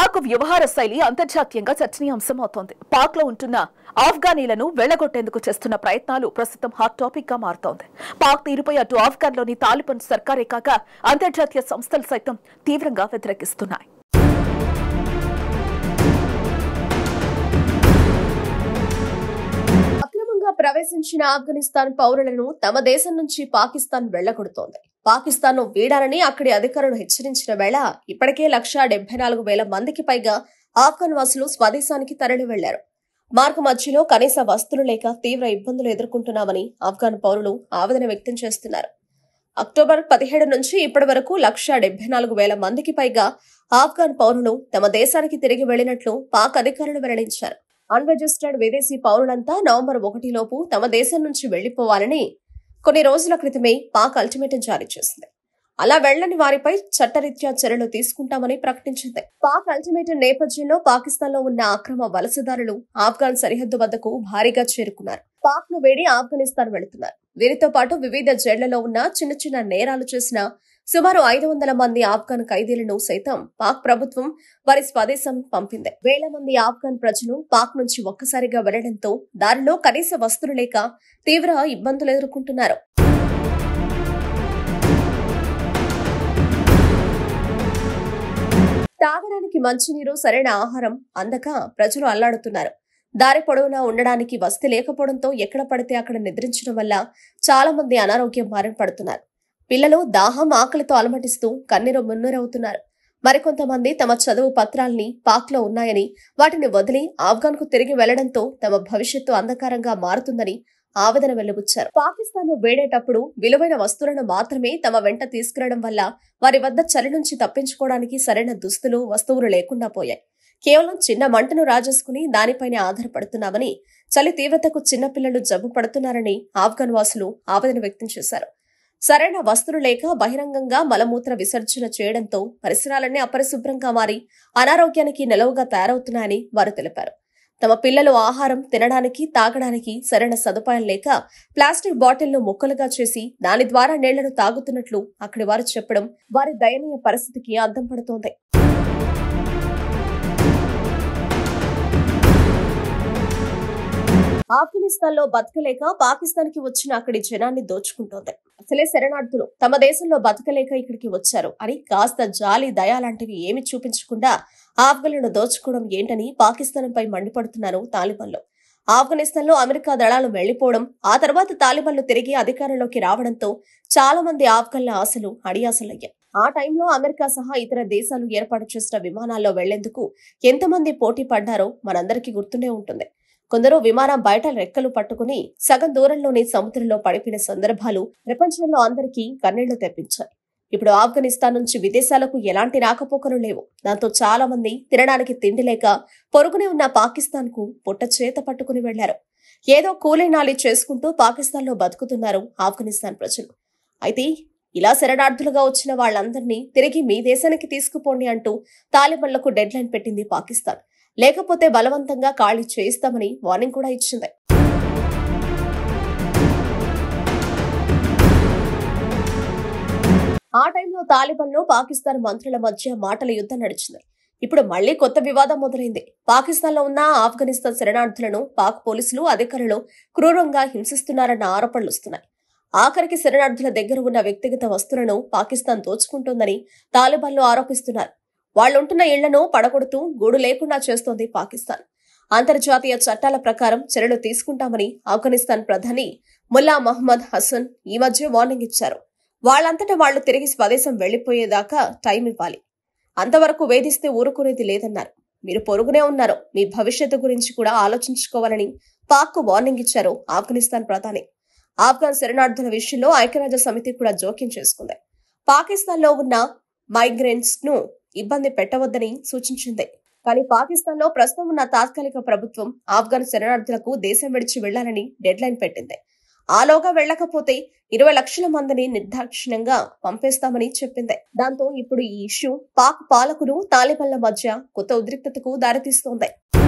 పాక్ వ్యవహార శైలి అంతర్జాతీయంగా చర్చనీయాంశమవుతోంది. పాక్లో ఉంటున్న ఆఫ్ఘనీలను వెళ్ళగొట్టేందుకు చేస్తున్న ప్రయత్నాలు ప్రస్తుతం హాట్ టాపిక్గా మారుతోంది. పాక్ తీరుపై అటు ఆఫ్ఘన్లోని తాలిబాన్ సర్కారే కాక అంతర్జాతీయ సంస్థలు సైతం తీవ్రంగా వ్యతిరేకిస్తున్నాయి. అక్రమంగా ప్రవేశించిన ఆఫ్ఘనిస్తాన్ పౌరులను తమ దేశం నుంచి పాకిస్తాన్ వెళ్ళగొడుతోంది. పాకిస్తాన్ను వీడాలని అక్కడి అధికారులు హెచ్చరించిన వేళ ఇప్పటికే లక్షా డెబ్బై నాలుగు వేల మందికి పైగా ఆఫ్ఘన్ వాసులు స్వదేశానికి తరలి వెళ్ళారు మార్గ మధ్యలో కనీస వస్తువులు లేక తీవ్ర ఇబ్బందులు ఎదుర్కొంటున్నామని ఆఫ్ఘన్ పౌరులు ఆవేదన వ్యక్తం చేస్తున్నారు. అక్టోబర్ పదిహేడు నుంచి ఇప్పటి వరకు లక్షా డెబ్బై నాలుగు వేల మందికి పైగా ఆఫ్ఘన్ పౌరులు తమ దేశానికి తిరిగి వెళ్ళినట్లు పాక్ అధికారులు వెల్లడించారు. అన్రిజిస్టర్డ్ విదేశీ పౌరులంతా నవంబర్ ఒకటిలోపు తమ దేశం నుంచి వెళ్ళిపోవాలని కొన్ని రోజుల క్రితమే పాక్ అల్టిమేటం జారీ చేసింది. అలా వెళ్ళని వారిపై చట్టరీత్యా చర్యలు తీసుకుంటామని ప్రకటించింది. పాక్ అల్టిమేటం నేపథ్యంలో పాకిస్తాన్లో ఉన్న అక్రమ వలసదారులు ఆఫ్ఘాన్ సరిహద్దు వద్దకు భారీగా చేరుకున్నారు. పాక్ను వేడి ఆఫ్ఘనిస్తాన్ వెళుతున్నారు. వీరితో పాటు వివిధ జైళ్ళలో ఉన్న చిన్న చిన్న నేరాలు చేసిన సుమారు ఐదు వందల మంది ఆఫ్ఘన్ ఖైదీలను సైతం పాక్ ప్రభుత్వం వారి స్వదేశం పంపింది. వేల మంది ఆఫ్ఘన్ ప్రజలు పాక్ నుంచి ఒక్కసారిగా వెళ్ళడంతో దారిలో కనీస వస్తువులు లేక తీవ్ర ఇబ్బందులు ఎదుర్కొంటున్నారు. తాగడానికి మంచినీరు సరైన ఆహారం అందక ప్రజలు అల్లాడుతున్నారు. దారి పొడవునా ఉండడానికి వసతి లేకపోవడంతో ఎక్కడ పడితే అక్కడ నిద్రించడం వల్ల చాలా మంది అనారోగ్యం బారిన పడుతున్నారు. పిల్లలు దాహం ఆకలితో అలమటిస్తూ కన్నీరు మున్నీరవుతున్నారు. మరికొంతమంది తమ చదువు పత్రాల్ని పాక్లో ఉన్నాయని వాటిని వదిలి ఆఫ్ఘాన్కు తిరిగి వెళ్ళడంతో తమ భవిష్యత్తు అంధకారంగా మారుతుందని ఆవేదన వెలుబుచ్చారు పాకిస్తాన్ వేడేటప్పుడు విలువైన వస్తువులను మాత్రమే తమ వెంట తీసుకురావడం వల్ల వారి వద్ద చలి నుంచి తప్పించుకోవడానికి సరైన దుస్తులు వస్తువులు లేకుండా పోయాయి. కేవలం చిన్న మంటను రాజేసుకుని దానిపైనే ఆధారపడుతున్నామని చలి తీవ్రతకు చిన్నపిల్లలు జబ్బు పడుతున్నారని ఆఫ్ఘన్ వాసులు ఆవేదన వ్యక్తం చేశారు. సరైన వస్తువులు లేక బహిరంగంగా మలమూత్ర విసర్జన చేయడంతో పరిసరాలన్నీ అపరిశుభ్రంగా మారి అనారోగ్యానికి నిలవుగా తయారవుతున్నాయని వారు తెలిపారు. తమ పిల్లలు ఆహారం తినడానికి తాగడానికి సరైన సదుపాయం లేక ప్లాస్టిక్ బాటిల్ను ముక్కలుగా చేసి దాని ద్వారా నీళ్ళను తాగుతున్నట్లు అక్కడి వారు చెప్పడం వారి దయనీయ పరిస్థితికి అద్దం పడుతోంది. ఆఫ్ఘనిస్తాన్లో బతకలేక పాకిస్తాన్కి వచ్చిన అక్కడి జనాన్ని దోచుకుంటోంది. అసలే శరణార్థులు. తమ దేశంలో బతకలేక ఇక్కడికి వచ్చారు. అని కాస్త జాలి దయ లాంటివి ఏమి చూపించకుండా ఆఫ్ఘన్లను దోచుకోవడం ఏంటని పాకిస్తాన్ పై మండిపడుతున్నారు తాలిబాన్లు. ఆఫ్ఘనిస్తాన్లో అమెరికా దళాలు వెళ్ళిపోవడం ఆ తర్వాత తాలిబాన్లు తిరిగి అధికారంలోకి రావడంతో చాలా మంది ఆఫ్ఘన్ల ఆశలు అడియాసలయ్యాయి. ఆ టైంలో అమెరికా సహా ఇతర దేశాలు ఏర్పాటు చేసిన విమానాల్లో వెళ్ళేందుకు ఎంతమంది పోటీ పడ్డారో మనందరికీ గుర్తుండే ఉంటుంది. కొందరు విమానం బయట రెక్కలు పట్టుకుని సగం దూరంలోనే సముద్రంలో పడిపోయిన సందర్భాలు ప్రపంచంలో అందరికీ కన్నీళ్ళు తెప్పించాయి. ఇప్పుడు ఆఫ్ఘనిస్తాన్ నుంచి విదేశాలకు ఎలాంటి రాకపోకలు లేవు. దాంతో చాలా మంది తినడానికి తిండి లేక పొరుగునే ఉన్న పాకిస్తాన్కు పుట్ట చేత పట్టుకుని వెళ్ళారు. ఏదో కూలీనాలి చేసుకుంటూ పాకిస్తాన్లో బతుకుతున్నారు ఆఫ్ఘనిస్తాన్ ప్రజలు. అయితే ఇలా శరణార్థులుగా వచ్చిన వాళ్ళందరినీ తిరిగి మీ దేశానికి తీసుకుపోండి అంటూ తాలిబన్లకు డెడ్ లైన్ పెట్టింది పాకిస్తాన్. లేకపోతే బలవంతంగా ఖాళీ చేయిస్తామని వార్నింగ్ కూడా ఇచ్చింది. ఆ టైంలో తాలిబన్లో పాకిస్తాన్ మంత్రుల మధ్య మాటల యుద్ధం నడిచింది. ఇప్పుడు మళ్ళీ కొత్త వివాదం మొదలైంది. పాకిస్తాన్లో ఉన్న ఆఫ్ఘనిస్తాన్ శరణార్థులను పాక్ పోలీసులు అధికారులు క్రూరంగా హింసిస్తున్నారన్న ఆరోపణలు వస్తున్నాయి. ఆఖరికి శరణార్థుల దగ్గర ఉన్న వ్యక్తిగత వస్తువులను పాకిస్తాన్ దోచుకుంటోందని తాలిబాన్లు ఆరోపిస్తున్నారు. వాళ్ళుంటున్న ఇళ్ళను పడగొడుతూ గూడు లేకుండా చేస్తోంది పాకిస్తాన్. అంతర్జాతీయ చట్టాల ప్రకారం చర్యలు తీసుకుంటామని ఆఫ్ఘనిస్తాన్ ప్రధాని ముల్లా మహ్మద్ హసన్ ఈ మధ్య వార్నింగ్ ఇచ్చారు. వాళ్ళంతటా వాళ్ళు తిరిగి స్వదేశం వెళ్ళిపోయేదాకా టైం ఇవ్వాలి. అంతవరకు వేధిస్తే ఊరుకునేది లేదన్నారు. మీరు పొరుగునే ఉన్నారు. మీ భవిష్యత్తు గురించి కూడా ఆలోచించుకోవాలని పాక్ వార్నింగ్ ఇచ్చారు ఆఫ్ఘనిస్తాన్ ప్రధాని. ఆఫ్ఘన్ శరణార్థుల విషయంలో ఐక్యరాజ్య సమితి కూడా జోక్యం చేసుకుంది. పాకిస్తాన్లో ఉన్న మైగ్రెంట్స్ను ఇబ్బంది పెట్టవద్దని సూచించింది. కానీ పాకిస్తాన్లో ప్రస్తుతం ఉన్న తాత్కాలిక ప్రభుత్వం ఆఫ్ఘన్ శరణార్థులకు దేశం విడిచి వెళ్ళాలని డెడ్ లైన్ పెట్టింది. ఆలోగా వెళ్ళకపోతే ఇరవై లక్షల మందిని నిర్దాక్షిణ్యంగా పంపేస్తామని చెప్పింది. దాంతో ఇప్పుడు ఈ ఇష్యూ పాక్ పాలకులు తాలిబన్ల మధ్య కొత్త ఉద్రిక్తతకు దారితీస్తోంది.